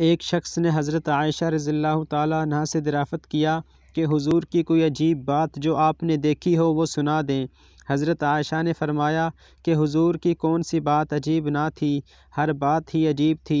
एक शख्स ने हज़रत आयशा रज़ी तह से दराफ़त किया कि हुजूर की कोई अजीब बात जो आपने देखी हो वो सुना दें। हज़रत आयशा ने फरमाया कि हुजूर की कौन सी बात अजीब ना थी, हर बात ही अजीब थी।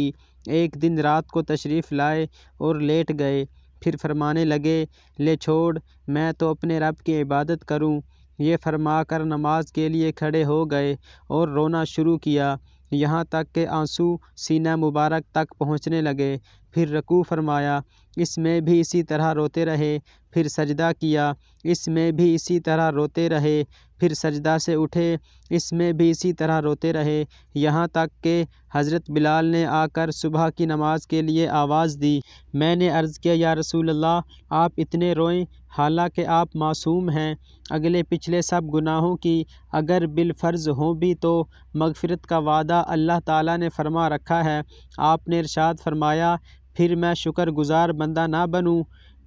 एक दिन रात को तशरीफ़ लाए और लेट गए, फिर फरमाने लगे, ले छोड़, मैं तो अपने रब की इबादत करूँ। ये फरमा कर नमाज़ के लिए खड़े हो गए और रोना शुरू किया। यहाँ तक के आँसू सीना मुबारक तक पहुँचने लगे। फिर रकू फरमाया, इसमें भी इसी तरह रोते रहे। फिर सजदा किया, इसमें भी इसी तरह रोते रहे। फिर सजदा से उठे। इसमें भी इसी तरह रोते रहे। यहाँ तक कि हज़रत बिलाल ने आकर सुबह की नमाज़ के लिए आवाज़ दी। मैंने अर्ज़ किया, या रसूल अल्लाह आप इतने रोएँ, हालाँकि आप मासूम हैं। अगले पिछले सब गुनाहों की अगर बिलफ़र्ज़ हों भी तो मगफ़रत का वादा अल्लाह ताला ने फरमा रखा है। आपने इरशाद फरमाया, फिर मैं शुक्रगुज़ार बंदा ना बनूँ।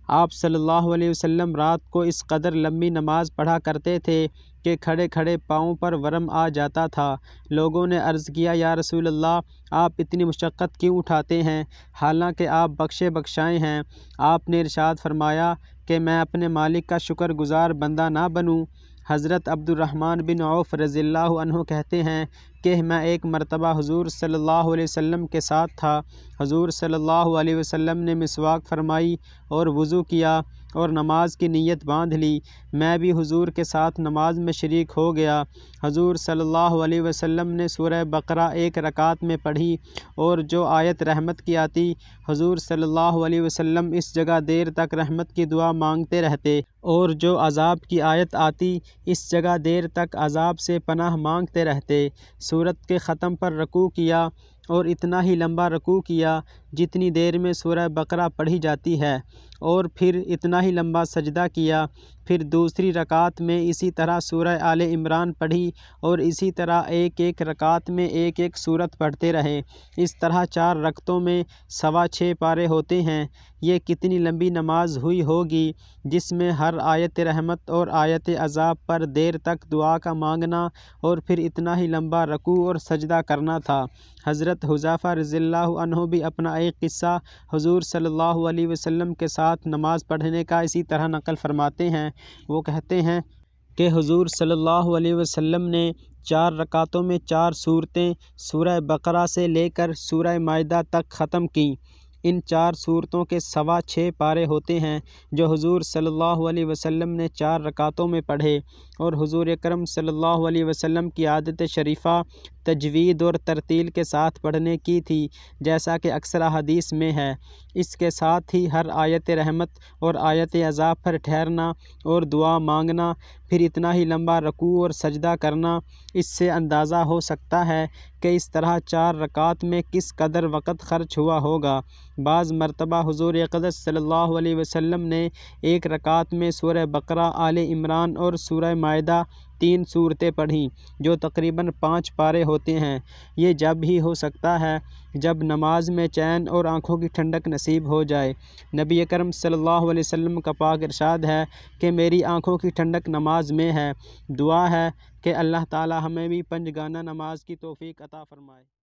आप सल्लल्लाहु अलैहि वसल्लम रात को इस कदर लंबी नमाज़ पढ़ा करते थे कि खड़े खड़े पाँव पर वरम आ जाता था। लोगों ने अर्ज़ किया, या रसूल अल्लाह आप इतनी मुशक्क़त क्यों उठाते हैं? हालाँकि आप बख्शे बख्शाए हैं। आपने इरशाद फरमाया कि मैं अपने मालिक का शुक्रगुज़ार बंदा ना बनूँ। हज़रत अब्दुलरहमान बिन औफ़ रज़ील्ला कहते हैं कि मैं एक मरतबा हजूर अलैहि वसल्लम के साथ था। हजूर अलैहि वसल्लम ने मिसवाक फरमाई और वज़ू किया। और नमाज़ की नीयत बाँध ली। मैं भी हुजूर के साथ नमाज़ में शरीक हो गया। हुजूर सल्लल्लाहु अलैहि वसल्लम ने सूरह बकरा एक रकात में पढ़ी और जो आयत रहमत की आती, हुजूर सल्लल्लाहु अलैहि वसल्लम इस जगह देर तक रहमत की दुआ मांगते रहते और जो अजाब की आयत आती, इस जगह देर तक अजाब से पनाह मांगते रहते। सूरत के ख़त्म पर रकू किया और इतना ही लंबा रकू किया जितनी देर में सूरह बकरा पढ़ी जाती है। और फिर इतना ही लंबा सजदा किया। फिर दूसरी रकात में इसी तरह सूरह आल इमरान पढ़ी और इसी तरह एक एक रकात में एक एक सूरत पढ़ते रहे। इस तरह चार रकतों में सवा छः पारे होते हैं। ये कितनी लंबी नमाज़ हुई होगी, जिसमें हर आयत रहमत और आयत अजाब पर देर तक दुआ का मांगना और फिर इतना ही लंबा रकू और सजदा करना था। हज़रत हुजाफ़ा रज़ील्ला भी अपना एक किस्सा हजूर अलैहि वसल्लम के साथ नमाज़ पढ़ने का इसी तरह नकल फरमाते हैं। वो कहते हैं कि हुजूर सल्लल्लाहु अलैहि वसल्लम ने चार रकातों में चार सूरतें सूरह बकरा से लेकर सूरह मायदा तक ख़त्म की। इन चार सूरतों के सवा छः पारे होते हैं जो हुजूर सल्लल्लाहु अलैहि वसल्लम ने चार रकातों में पढ़े और हुजूर अकरम सल्लल्लाहु अलैहि वसल्लम की आदत शरीफ़ा तजवीद और तरतील के साथ पढ़ने की थी, जैसा कि अक्सर हदीस में है। इसके साथ ही हर आयत रहमत और आयत अजाब पर ठहरना और दुआ मांगना, फिर इतना ही लंबा रकू और सजदा करना, इससे अंदाज़ा हो सकता है कि इस तरह चार रकात में किस कदर वक़्त ख़र्च हुआ होगा। बाज़ मरतबा हजूर अक़दस सल्ला वसम ने एक रकात में सूरह बकरा, आल इमरान और सूरह मायदा तीन सूरतें पढ़ी, जो तकरीबन पाँच पारे होते हैं। ये जब ही हो सकता है, जब नमाज़ में चैन और आँखों की ठंडक नसीब हो जाए। नबी अकरम सल्लल्लाहु अलैहि वसल्लम का पाक इरशाद है कि मेरी आँखों की ठंडक नमाज़ में है। दुआ है कि अल्लाह ताला हमें भी पंजगाना नमाज़ की तोफ़ी अता फ़रमाए।